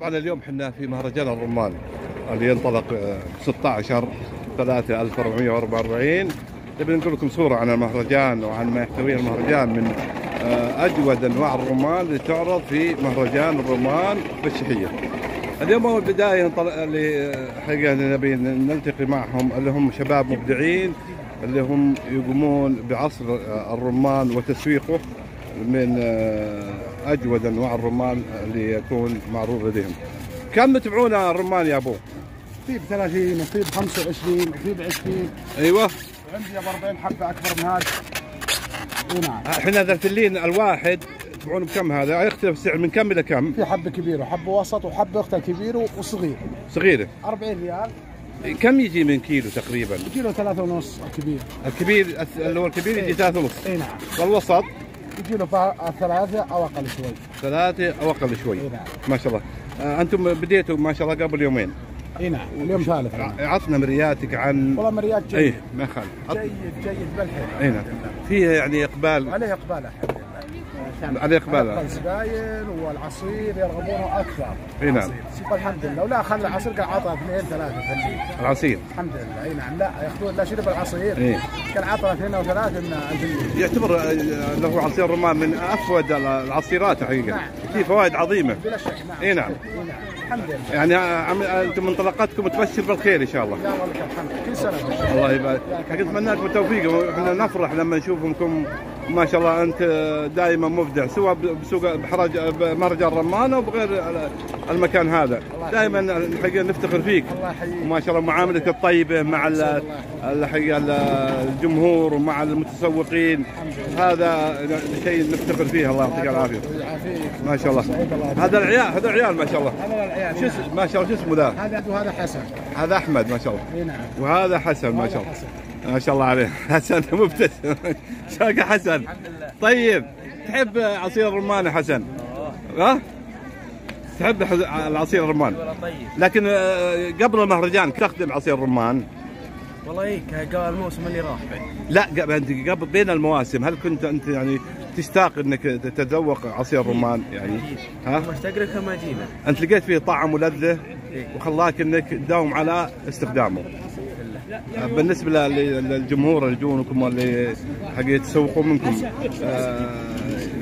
طبعا اليوم إحنا في مهرجان الرمان اللي ينطلق آه، 16 3 1444 نبي نقول لكم صورة عن المهرجان وعن ما يحتويه المهرجان من آه، أجود أنواع الرمان اللي تعرض في مهرجان الرمان بالشحية. اليوم اول بدايه ننطلق اللي آه، حقيقة نبي نلتقي معهم اللي هم شباب مبدعين اللي هم يقومون بعصر آه، الرمان وتسويقه من آه، أجود أنواع الرمان اللي يكون معروض لديهم. كم متابعون الرمان يا أبو؟ في ب 30 وفي ب 25 وفي ب 20 أيوه وعندي ب 40 حبة أكبر من هذا. إي نعم. إحنا ذا الفلين الواحد تبعون بكم هذا؟ يختلف السعر من كم إلى كم؟ في حبة كبير وحبه وسط وحبة أختها كبير وصغير صغيرة. 40 ريال. كم يجي من كيلو تقريبا؟ كيلو ثلاثة ونص الكبير. الكبير اللي هو الكبير يجي ثلاثة ونص. إي نعم. والوسط؟ يجي له ثلاثة أو أقل شوي. ثلاثة أو أقل شوي. اي نعم. ما شاء الله. آه، أنتم بديتوا ما شاء الله قبل يومين. اي نعم اليوم ثالث. نعم. عطنا مرياتك عن والله مريات جيد. إيه ما خالف جيد جيد بالحيل. اي نعم. فيها يعني إقبال. عليه إقبال الحمد اقبال اقبال سبايل والعصير يرغبونه أكثر. إي نعم. الحمد لله. ولا خلى العصير قال عطى اثنين ثلاثة فنين العصير. الحمد لله. إي نعم. لا يأخذون لا شرب العصير. إيه كان عطنا اثنين أو ثلاثة من يعتبر آه، له عصير رمان من أفود العصيرات حقيقة. نعم. فيه فوائد عظيمة. بلا شك نعم. إي نعم. نعم. الحمد لله. يعني آه، عم- أنتم منطلقاتكم تبشر بالخير إن شاء الله. يا والله الحمد كل سنة. الله يبارك. اتمنى لكم التوفيق وإحنا نفرح لما نشوفكم ما شاء الله أنت دائما مبدع سواء بسوق بحرج بمهرجان رمان أو بغير المكان هذا. دائما الحقيقة نفتخر فيك. وما شاء الله معاملتك الطيبة مع ال- الحقيقة ال- الجمهور ومع المتسوقين. هذا شيء نفتخر فيه. الله يعطيك العافية. ما شاء الله. هذا العيال هذا عيال ما شاء الله. هذا العيال شو اسم ما شاء الله شو اسمه ذا؟ هذا وهذا حسن. هذا أحمد ما شاء الله. نعم. وهذا حسن ما شاء الله. ما شاء الله عليه حسن مبتسم. شاق حسن. طيب تحب عصير الرمان يا حسن؟ ها؟ تحب العصير الرمان؟ طيب. لكن آه، قبل المهرجان تستخدم عصير الرمان. والله قال الموسم اللي راح. لا قبل أنت قبل بين المواسم هل كنت أنت يعني تشتاق إنك تتذوق عصير الرمان؟ يعني ها؟ ما اشتاق لك ما جينا. أنت لقيت فيه طعم ولذة وخلاك إنك تداوم على استخدامه. بالنسبة لل- للجمهور اللي يجونكم واللي حق يتسوقون منكم آه،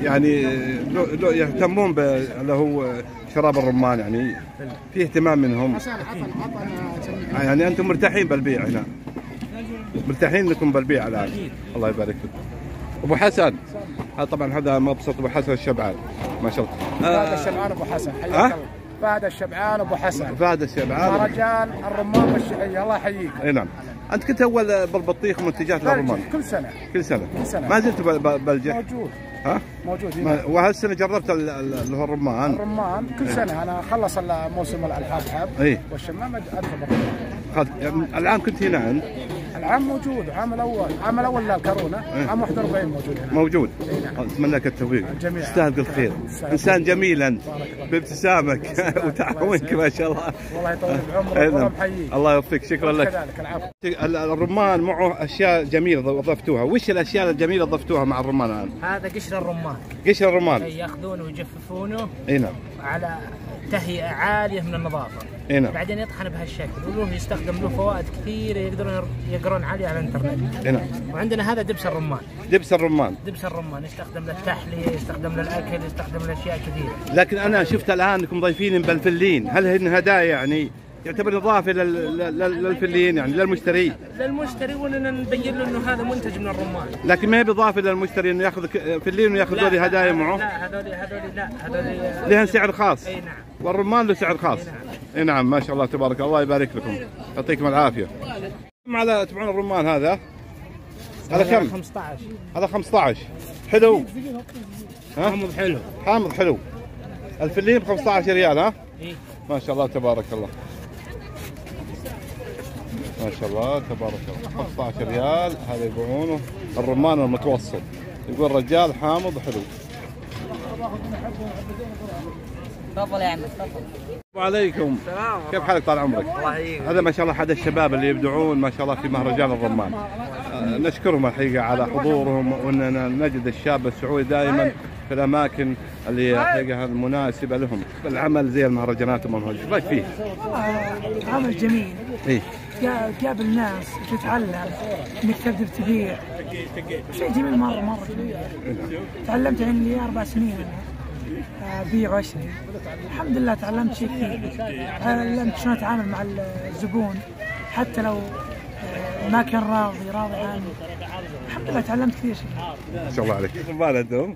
يعني يهتمون اللي هو شراب الرمان يعني في اهتمام منهم. يعني أنتم مرتاحين بالبيع هنا. مرتاحين انكم بالبيع الآن. الله يبارك فيك أبو حسن. هذا طبعا هذا مبسط أبو حسن الشبعان. ما شاء الله. آه، الشبعان أبو حسن؟ حياك الله. فهد الشبعان أبو حسن. فهد الشبعان. مهرجان الرمان والشعية الله يحييك. أي نعم. أنت كنت أول بالبطيخ منتجات الرمان كل سنة. كل سنة. كل سنة. ما زلت ب- ب- بالجه موجود. ها؟ موجود. هنا ما- وهالسنه جربت ال- ال- اللي هو الرمان. الرمان. كل سنة. أنا خلص موسم الحبحب اي والشمام أدخل بالرمان. خذ يعني الآن كنت هنا عند العام موجود العام الأول العام الأول لا الكورونا عام 41 موجود هنا. موجود. إي نعم. أتمنى لك التوفيق. الجميع. تستاهل الخير إنسان جميل أنت. بابتسامك. وتعاونك ما شاء الله. والله يطول بعمرك والله نعم. الله يوفقك. شكرا لك. كذلك. العفو. ال- الرمان معه أشياء جميلة ضفتوها. وش الأشياء الجميلة ضفتوها مع الرمان الآن؟ هذا قشر الرمان. قشر الرمان. ياخذونه ويجففونه اي نعم. على تهيئة عالية من النظافة. إي نعم. بعدين يطحن بهالشكل وله يستخدم له فوائد كثيرة يقدرون يقرون عليه على الإنترنت. إي نعم. وعندنا هذا دبس الرمان. دبس الرمان. دبس الرمان يستخدم للتحلية يستخدم للأكل يستخدم لأشياء كثيرة. لكن أنا شفت الآن أنكم ضايفين بالفلين هل هن هدايا يعني يعتبر إضافة لل- لل- للفلين يعني للمشتري. للمشتري واننا نبين له إنه هذا منتج من الرمان لكن ما هي بإضافة للمشتري إنه يأخذ فلين ويأخذ ذولي هدايا معه؟ لا هذول هذول لا هذول لها سعر خاص. إي نعم. والرمان له سعر خاص. إي نعم. إي نعم ما شاء الله تبارك الله يبارك لكم. يعطيكم العافية. على تبعون الرمان هذا؟ هذا كم؟ 15 هذا 15 حلو. ها؟ حمض حلو. حامض حلو. الفلين ب 15 ريال ها؟ إي. ما شاء الله تبارك الله. ما شاء الله تبارك الله. 15 ريال هذا يبيعونه الرمان المتوسط. يقول رجال حامض حلو. تفضل يا عم تفضل. السلام. عليكم سلام كيف حالك طال عمرك؟ الله يعينك. هذا ما شاء الله احد الشباب اللي يبدعون ما شاء الله في مهرجان الرمان. آه، نشكرهم الحقيقة على حضورهم وإننا نجد الشاب السعودي دائما في الأماكن اللي حقها المناسبة لهم. العمل زي المهرجانات والمهرجانات إيش رايك فيه؟ آه، عمل جميل. إيه. تقابل ناس تتعلم إنك تقدر تبيع. شيء جميل مره مرة جميل تعلمت يعني لي أربع سنين أنا آه، بيع واشتري. الحمد لله تعلمت شيء كثير. تعلمت شلون أتعامل مع الزبون حتى لو آه، ما كان راضي راضي عني الحمد لله تعلمت كثير شيء. ما شاء الله عليك. أنتم؟ آه،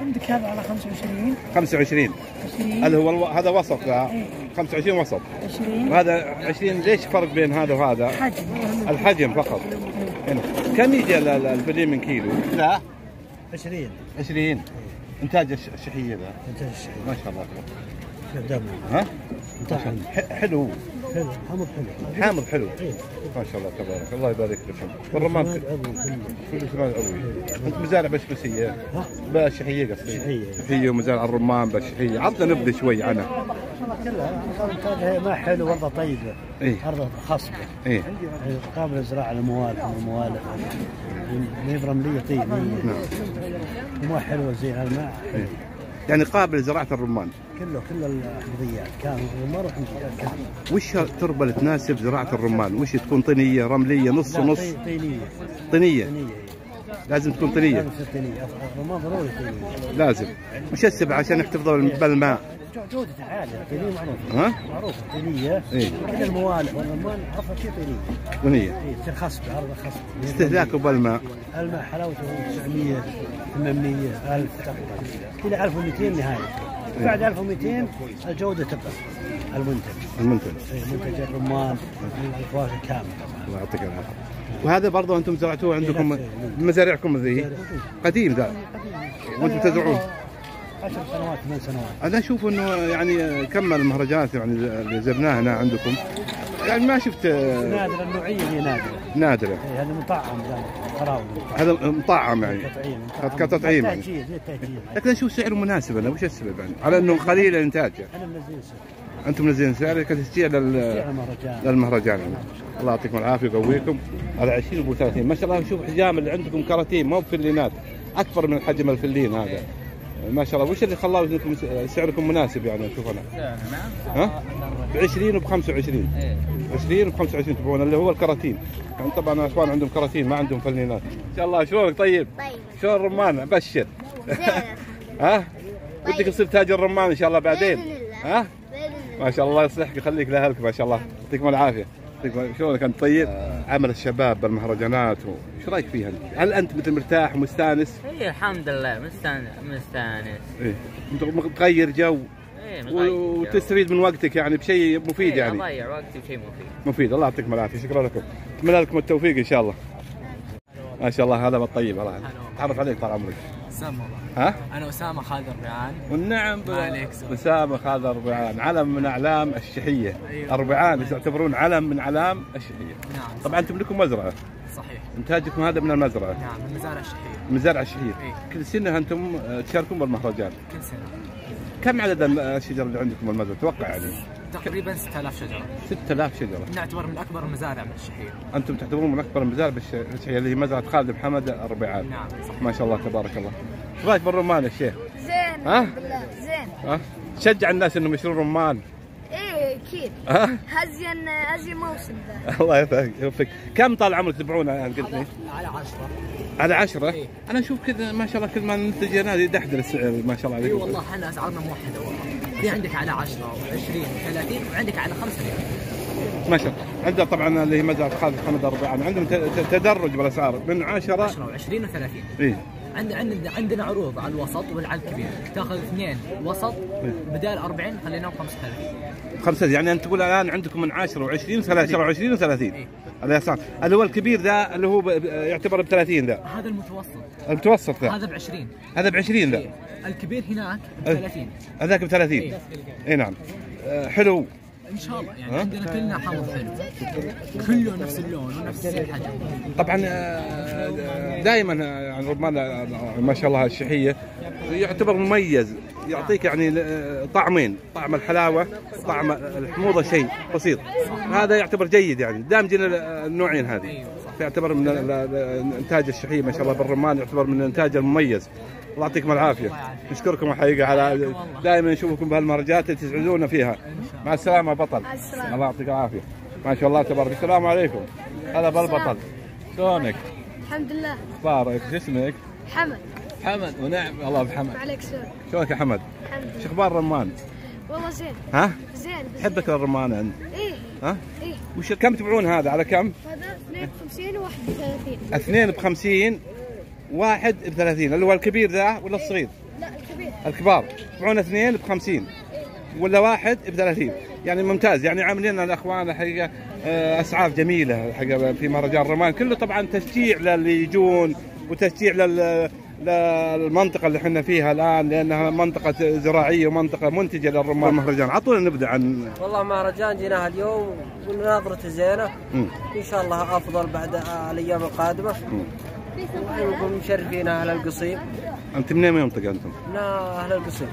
عندك هذا على 25 25 20 هذا هو ألو... هذا وسط ذا 25 وسط. 20 وهذا 20 ليش فرق بين هذا وهذا؟ حجم. الحجم فقط. هنا كم يجي ال- ال- الفلين من كيلو؟ لا. 20 20 إنتاج الش- الشحيه ذا إنتاج الشيء ما شاء الله. قدامنا ها؟ إنتاج. حلو. حلو حمض حلو. حامض حلو. ما شاء الله تبارك. الله يبارك عضوي كله كله سماد عضوي أنت مزارع بشبسيه ها؟ بالشحيه قصدي. شحية. ومزارع الرمان بالشحيه عطنا نبذة شوي عنها. كلها ما حلو برضه طيبه إيه. أرض خصبه إيه. يعني قابله للزراعه الموالح والموالح ما هي برملية؟ طينيه نعم. وما حلوة زي هالماء. إيه. يعني قابل لزراعه الرمان. كله كل الحمضيات كان ومر وحمضيات كان وش التربة اللي تناسب زراعة الرمان؟ وش تكون طينية رملية نص ونص؟ طي- طينية. طينية. طينية. لازم تكون طينية. لازم تصير طينية. الرمان ضروري طينية. لازم. وش السبب عشان يحتفظ بالماء؟ جو- جودتها عاليه الطينيه معروفة. ها؟ معروفة. طينية. إيه. كل الموالح والرمان عرفها كيف طينية. ونيه إيه، تصير خصبه ارض خصبه استهلاكه بالماء الماء حلاوته 900 800 1000 تقريبا. إلى 1200 نهاية. بعد 1200 الجودة تبقى. المنتج. المنتج. إيه، منتج الرمان الفواكه كاملة الله يعطيك العافية. وهذا برضه أنتم زرعتوه عندكم نفسه. مزارعكم ذي قديم ذا. وأنتم تزرعون 10 سنوات 8 سنوات. أنا أشوف إنه يعني كمل المهرجانات يعني اللي زرناها هنا عندكم. يعني ما شفت نادرة النوعية هي نادرة. نادرة. إيه، هذا مطعم ذا قراوي هذا مطعم يعني. تطعيم كتطعيم يعني. التأجيل لكن أشوف سعره مناسب أنا وش السبب يعني؟ على أنه قليل الإنتاج. إحنا منزلين سعر. أنتم منزلين سعر كتشجيع لل سعر المهرجان. للمهرجان. يعني. الله يعطيكم العافية ويقويكم على 20 أبو 30 ما شاء الله شوف حجام اللي عندكم كراتين مو بفلينات. أكبر من حجم الفلين هذا. ما شاء الله. وش اللي خلاه سعركم مناسب يعني؟ أشوف أنا. ها؟ ب 20 وب 25 20 وب 25 تبعون اللي هو الكراتين. يعني طبعا أخوان عندهم كراتين ما عندهم فلينات إن شاء الله شلونك؟ طيب. طيب. شلون الرمان؟ ابشر زين. ها؟ ودك تصير تاجر رمان إن شاء الله بعدين. ها. ما شاء الله يصلحك يخليك لأهلك ما شاء الله. يعطيكم العافية. يعطيكم شلونك أنت؟ طيب؟ عمل الشباب بالمهرجانات و- إيش رأيك فيها أنت؟ هل أنت مثل مرتاح ومستانس؟ اي الحمد لله. مستانس مستانس. إيه. انت تغير جو؟ وتستفيد من وقتك يعني بشيء مفيد يعني. اضيع وقتي بشيء مفيد. مفيد. الله يعطيكم العافية. شكرا لكم. أتمنى لكم التوفيق إن شاء الله. ما شاء الله هذا بالطيب الله تعرف عليك طال عمرك. أسامة ها؟ أنا أسامة خالد الريعان والنعم ما عليك سوى. مسابق هذا أربعان علم من أعلام الشحية. أيوة. أربعان يعتبرون علم من أعلام الشحية. نعم. طبعا أنتم لكم مزرعة. صحيح. إنتاجكم هذا من المزرعة. نعم المزارع الشهير من زرع الشحية. إيه. كل سنة أنتم آه، تشاركون بالمهرجان. كل سنة. كم عدد الشجر اللي عندكم المزرعة توقع يعني. تقريبا 6000 شجرة. 6000 شجرة. نعتبر من أكبر المزارع من الشهير. أنتم تعتبرون من أكبر المزارع بالش- بالشحية اللي هي مزرعة خالد محمد أربعان نعم. صحيح ما شاء الله تبارك الله. إيش رأيك بالرمان يا شيخ؟ زين ها؟ الحمد لله. زين. ها؟ شجع الناس إنهم يشترون رمان. أكيد. ها؟ هزين هزين موسم ذا. الله يوفقك يوفقك. كم طال عمرك الان قلت لي؟ على 10 على عشرة؟ إيه. أنا أشوف كذا ما شاء الله كل ما ننتج هنا يدحدر السعر ما شاء الله إي عليكم والله إحنا اسعارنا موحده والله. في عندك على 10 و20 و30 وعندك على 5 ريال ما شاء الله. عندنا طبعا اللي هي مزرعه خالد محمد اربعان عندهم تدرج بالأسعار من 10 10 و20 و30 إي. عندنا عندنا عروض على الوسط وعلى الكبير. تاخذ اثنين وسط بدال 40 خليناهم 35 خمسة يعني أنت تقول الآن عندكم من 10 و20 و30 و20 و30 إيه. الاسعار اللي هو الكبير ذا اللي هو ب- ب- يعتبر ب 30 ذا. هذا المتوسط. المتوسط ذا. هذا ب 20 هذا ب 20 ذا الكبير هناك ب إيه. 30 هذاك ب 30 إيه. اي نعم. آه، حلو. إن شاء الله. يعني؟ عندنا كلنا حامض حلو. كله نفس اللون ونفس الحجم. طبعا دائما يعني رمان آه، ما شاء الله الشحية يعتبر مميز يعطيك يعني آه، طعمين طعم الحلاوة طعم الحموضة شيء بسيط. هذا يعتبر جيد يعني. دامجين النوعين هذه. فيعتبر من ال- ال- إنتاج الشحية ما شاء الله بالرمان يعتبر من الإنتاج المميز. الله يعطيكم العافية. نشكركم الحقيقة. على دائما نشوفكم بهالمهرجانات اللي تسعدونا فيها. مع السلامة بطل. مع السلامة. الله يعطيك العافية. ما شاء الله تبارك. السلام عليكم. هلا بالبطل شلونك؟ الحمد لله. أخبارك؟ شو اسمك؟ حمد. حمد. ونعم. الله بحمد. عليك سؤال شلونك يا حمد؟ الحمد شو لله أخبار الرمان؟ والله زين. ها؟ زين. حبك للرمان أنت. إيه. ها؟ إيه. وش كم تبيعون هذا؟ على كم؟ هذا 52 وواحد ب 30 اثنين ب 50 واحد ب 30 اللي هو الكبير ذا ولا الصغير؟ لا الكبير. الكبار. تبيعون اثنين ب 50 ولا واحد ب 30 يعني ممتاز. يعني عاملين لنا الأخوان الحقيقة آه، اسعار جميلة الحقيقة في مهرجان الرمان. كله طبعا تشجيع للي يجون وتشجيع لل للمنطقة اللي إحنا فيها الآن لأنها منطقة زراعية ومنطقة منتجة للرمان. المهرجان عطونا نبدأ عن والله مهرجان جيناها اليوم وناظرته زينة. مم. إن شاء الله أفضل بعد الأيام القادمة. ونكون مشرفين أهل القصيم أنت من أي منطقة أنتم؟ من أهل القصيم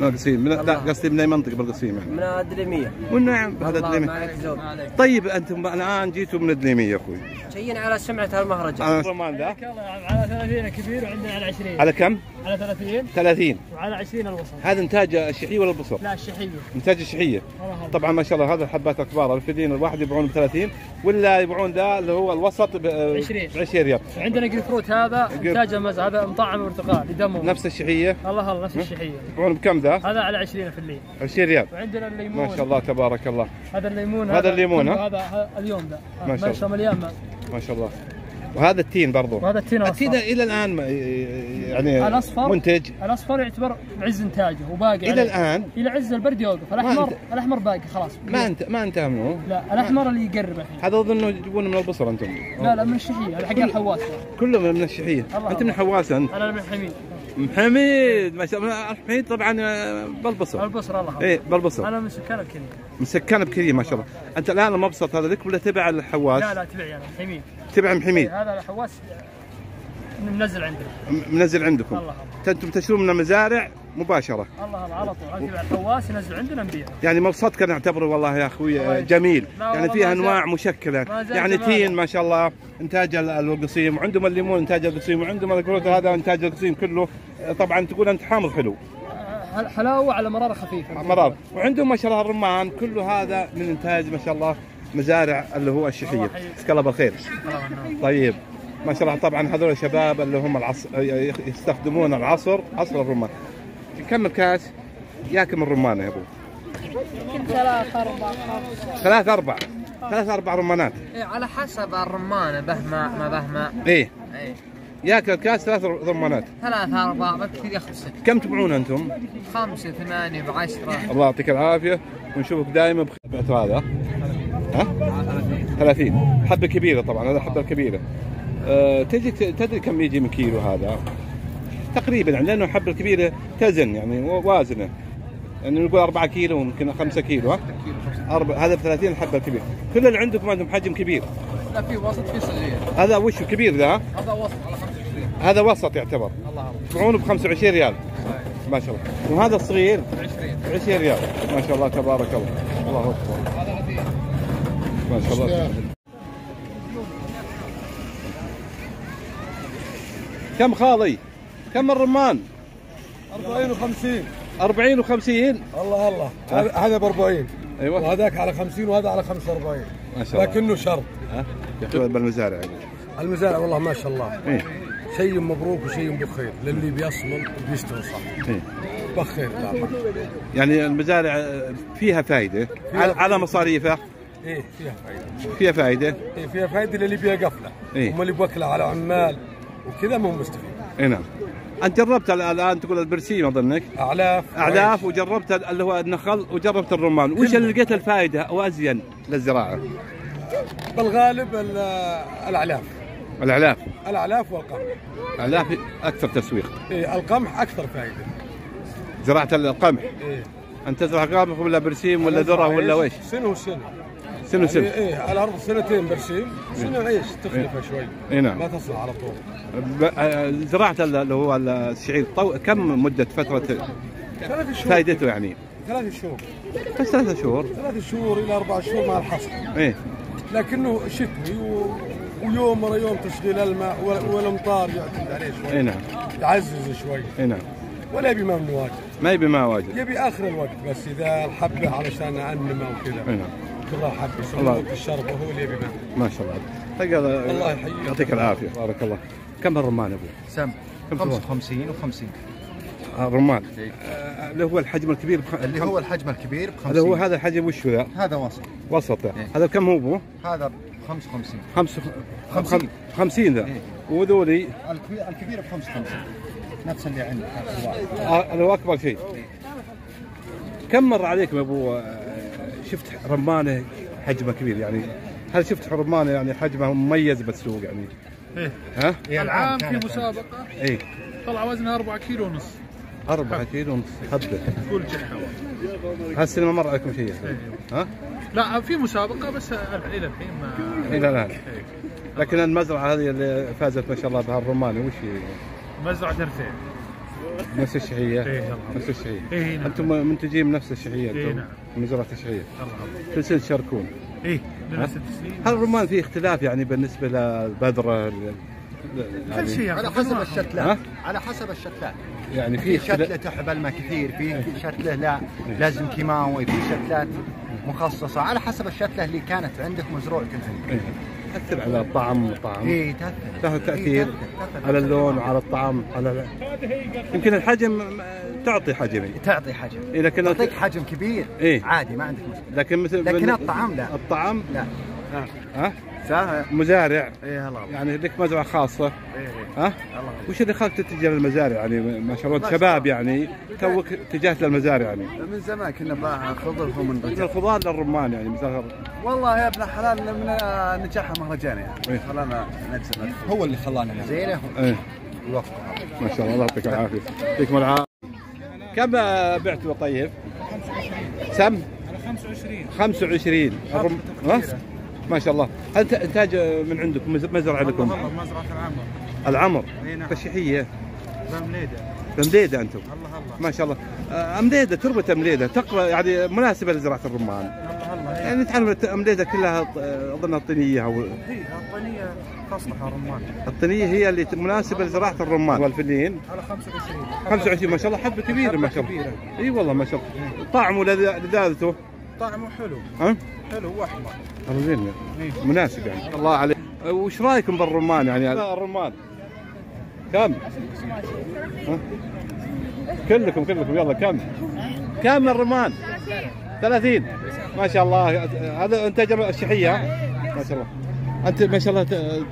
من القصيم من لا قصدي من أي منطقة بالقصيم يعني؟ من الدليمية. ونعم هذا الله الدليمي معك زود طيب أنتم الآن جيتوا من الدليمية يا أخوي. شيين على سمعة هالمهرجان أنا الرمان ذا على 30 كبير وعندنا على 20 على كم؟ على 30 30 وعلى 20 الوسط. هذا إنتاج الشحية ولا البصر؟ لا الشحية. إنتاج الشحية. والله هذا. طبعا ما شاء الله هذا الحبات الكبار الفدين الواحد يبيعون ب 30 ولا يبيعون ذا اللي هو الوسط ب 20. 20 ريال. وعندنا جريب فروت هذا انتاجه مز هذا مطعم برتقال يدمر نفس الشحية. الله الله نفس الشحية. يبيعون بكم ذا؟ هذا على 20 في الليل. 20 ريال. وعندنا الليمون. ما شاء الله تبارك الله. هذا الليمون هذا الليمون، ها؟ هذا هذا اليوم ذا ما شاء ماشي مليان. ماء ما شاء الله. وهذا التين برضو. وهذا التين التين الأصفر. إلى الآن ما- يعني الأصفر؟ منتج. الأصفر يعتبر بعز انتاجه وباقي إلى عليه. الآن؟ إلى عز البرد يوقف. الاحمر الأحمر باقي خلاص. ما انت ما انتهى منه لا الأحمر اللي يقرب الحين. هذا أظنه يجيبون من البصر أنتم. لا لا من الشحية. هذا حق الحواس. كله من الشحية. الله أنت من الله. حواس أنت. أنا من حميد حميد ما شاء الله. حميد طبعا آه، بالبصر. البصر الله. إيه بالبصر. أنا من سكان الكريم. مسكن بكثير ما شاء الله. أنت الآن المبسط هذا لك ولا تبع الحواس؟ لا لا تبعي أنا حميد. تبع من حميد هذا الحواس منزل عندنا منزل عندكم. الله أنتم تشترون من المزارع مباشرة. الله الله على طول. تبع الحواس ينزل عندنا نبيع. يعني مبسطك أنا اعتبره والله يا أخوي الله. جميل. يعني فيها أنواع مشكلة. يعني. تين ما شاء الله إنتاج ال- القصيم. وعندهم الليمون إنتاج القصيم. وعندهم الكروت هذا إنتاج القصيم كله. طبعا تقول أنت حامض حلو. حل- حلاوة على مرارة خفيفة. مرار وعندهم ما شاء الله الرمان كله هذا من إنتاج ما شاء الله مزارع اللي هو الشحيه الله. مسك الله بالخير. الله. طيب. ما شاء الله طبعا هذول الشباب اللي هم العصر يستخدمون العصر عصر الرمان. كم الكاس؟ ياكل من الرمان يا أبو؟ يمكن ثلاث أربع خمس ثلاث أربع ثلاث أربع رمانات. إيه على حسب الرمانه به ماء ما به ماء إيه. إيه. ياكل الكاس؟ ثلاث رمانات. ثلاث أربع بالكثير ياخذ ست كم تبيعون أنتم؟ خمسة ثمانية بعشرة. الله يعطيك العافية. ونشوفك دائما بخير هذا. ها؟ 30 حبة كبيرة طبعا هذا الحبه الكبيره تجي تدري كم يجي من كيلو هذا؟ تقريبا يعني لأنه الحبه الكبيره تزن يعني وازنة. يعني نقول 4 كيلو ممكن 5 كيلو ها؟ أربع هذا ب 30 الحبه الكبيره كل اللي عندكم عندهم حجم كبير. لا في وسط في صغير. هذا وش كبير ذا؟ هذا وسط على 25 هذا وسط يعتبر. الله تبيعونه ب 25 ريال. ما شاء الله. وهذا الصغير؟ 20 ب 20 ريال. ما شاء الله تبارك الله. الله أكبر. هذا ما شاء الله. كم خاضي؟ كم الرمان؟ 40 و50 40 و50 الله الله. هذا- ب 40 أيوه. وهذاك على 50 وهذا على 45 ما شاء الله. لكنه شرط ها؟ ياخذ بالمزارع يعني. المزارع والله ما شاء الله. إيه. شيء مبروك وشيء بخير. للي بيصمل وبيشتغل صح إيه. بخير. لا يعني المزارع فيها فائده على على مصاريفها؟ إيه فيها فائده فيها فائده إيه فيها فائده للي بيها قفله إيه. هم اللي بوكله على عمال. وكذا ما هو مستفيد. إي نعم. أنت جربت الآن تقول البرسيم أظنك. أعلاف أعلاف وجربت اللي هو النخل وجربت الرمان. وش اللي لقيت الفائدة وأزين للزراعة؟ بالغالب ال- الأعلاف. الأعلاف. الأعلاف والقمح. الأعلاف أكثر تسويق. إيه القمح أكثر فائدة. زراعة القمح. إيه أنت تزرع قمح ولا برسيم ولا ذرة ولا ويش سنة وسنة. سنو يعني إيه على الأرض سنتين برسيم. سنة إيش تخلفه شوي. إي نعم. ما تصل على طول. زراعة اللي هو الشعير طو... كم مدة فترة ثلاث شهور. فائدته يعني؟ ثلاث شهور. بس ثلاثة شهور. ثلاث شهور إلى أربع شهور مع الحصر. إيه. لكنه شتوي و... ويوم ورا يوم تشغيل الماء وال- والأمطار يعتمد عليه شوي. اي نعم. تعزز شوي. اي نعم. ولا يبي ماء من الواجد. ما يبي ماء واجد. يبي آخر الوقت بس إذا الحبه علشان انمى وكذا. اي نعم. كلها حبه الله. وقت الشرب هو اللي يبي ماء. ما شاء الله. الله يحييك. يعطيك العافية. بارك الله كم الرمان ابو؟ سم كم 55 و50 الرمان آه، اللي هو الحجم الكبير بخ... اللي هو الحجم الكبير ب 50 اللي هو هذا الحجم وش ذا؟ هذا وسط. وسط إيه. هذا كم هو ابو؟ هذا ب 55 خمس خمسين. خم- خمسين ذا. إيه. وذولي؟ الكبير ب 55 نفس اللي عندك آه، اللي هو أكبر شيء. كم مر عليكم يا ابو آه، شفت رمانه حجمه كبير يعني؟ هل شفت رمانه يعني حجمه مميز بالسوق يعني؟ إيه. ها؟ العام في مسابقة اي طلع وزنها 4 كيلو ونص أربعة كيلو ونص حبة كل جحة هالسنة ما مر عليكم شيء ها؟ لا في مسابقة بس إلى الحين ما إلى الآن لكن المزرعة هذه اللي فازت ما شاء الله بهالرمانة وش هي؟ مزرعة رفيع نفس الشهية؟ إيه،. نفس الشهية إيه، نعم. أنتم منتجين من نفس الشهية إيه، أنتم نعم. مزرعة الشهية الله كل سنة تشاركون إيه ها؟ لنا ست سنين هل الرمان فيه اختلاف يعني بالنسبة للبذرة ال- ال- كل شيء على حسب. الشتلات؟ على حسب الشتلات يعني في شتله اختلاف تحب الماء كثير في شتله لا لازم كيماوي في شتلات مخصصة على حسب الشتله اللي كانت عندك مزروعه انت إيه. تأثر على الطعم الطعم اي تأثر. له تأثير تأثر. على اللون وعلى الطعم على يمكن الحجم تعطي حجم تعطي حجم. إيه، لكن تعطيك حجم كبير. إيه. عادي ما عندك مشكلة. لكن مثل لكن الطعام لا. الطعام لا. ها؟ مزارع. إيه هلا يعني لك مزرعة خاصة. إيه ها؟ الله وش اللي خلاك تتجه للمزارع؟ يعني ما شاء الله شباب الله. يعني توك اتجهت للمزارع يعني. من زمان كنا باخذ لهم من من الخضار للرمان يعني مثلا والله يا ابن الحلال من نجاح المهرجان إيه. يعني خلانا نجزم. هو اللي خلانا زينه. إيه. يوفقه ما شاء الله الله يعطيك العافية. يعطيكم العافية. كم بعتوا طيب؟ سم؟ 25 25 الرم... ها؟ ما شاء الله. هل انتاج من عندكم مز- مزرعة لكم؟ والله مزرعة العمر. العمر. إي نعم. تشيحيه بمليدة. أنتم. الله الله. ما شاء الله. أمليدة تربة أمليدة. تقوى يعني مناسبة لزراعة الرمان. الله الله. يعني تعلم أمليدة كلها اظنها طينيه أو هي الطنية تصلح رمان. الطينية هي اللي مناسبة لزراعة الرمان. والفلين على 25 25 ما شاء الله. حبة كبيرة ما شاء الله. إي والله ما شاء الله. طعمه لذ- لذاذته؟ طعمه حلو. ها؟ حلو واحمر والله زين. مناسب يعني. الله عليك. وش رأيكم بالرمان يعني؟ الرمان. كم؟ كلكم كلكم. يلا كم؟ كم الرمان؟ 30 ما شاء الله. هذا انتاج الشحية. ما شاء الله. أنت ما شاء الله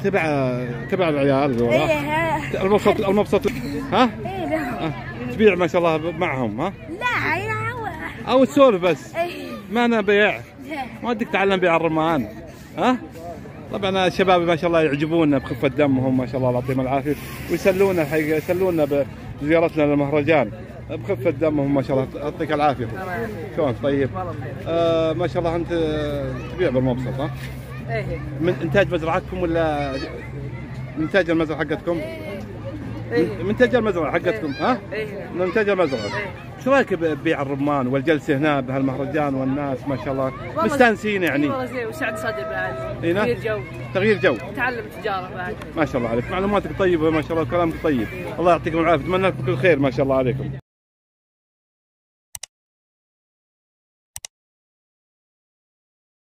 تبع تبع العيال ذولا إيه المبسوط المبسوط ها؟ إيه لا ها؟ تبيع ما شاء الله معهم ها؟ لا أو تسولف بس. إيه. ما أنا بيع. ما ودك تعلم بيع الرمان. ها؟ طبعا الشباب ما شاء الله يعجبونا بخفة دمهم ما شاء الله الله يعطيهم العافية. ويسلونا الحقيقة يسلونا بزيارتنا للمهرجان بخفة دمهم ما شاء الله. يعطيك العافية. شلونك؟ طيب. آه ما شاء الله أنت تبيع بالمبسط ها؟ إيه. من إنتاج مزرعتكم ولا من إنتاج المزرعة حقتكم؟ من من إنتاج المزرعة حقتكم ها؟ إيه. من إنتاج المزرعة. إيش رأيك ببيع الرمان والجلسة هنا بهالمهرجان والناس ما شاء الله. مستانسين يعني. والله زين وسعد صدر بعد. نعم. تغيير جو. تغيير جو. تعلم تجارة بعد. ما شاء الله عليك. معلوماتك طيبة ما شاء الله كلامك طيب. الله يعطيكم العافية. اتمنى لكم كل خير ما شاء الله عليكم.